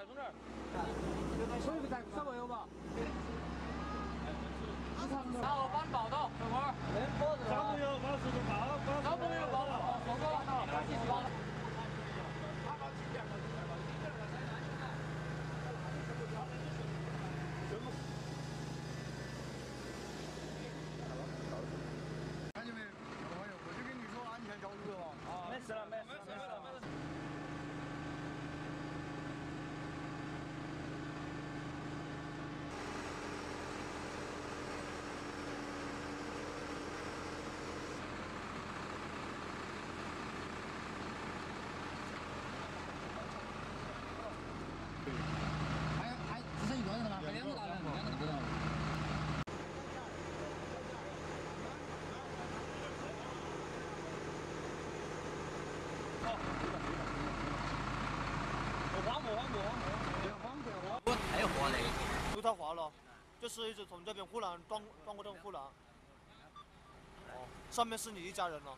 还从这儿。我也不在，三百有吧？啊，我帮你保到。太滑了，就是一直从这边护栏撞撞过这个护栏。哦，上面是你一家人了。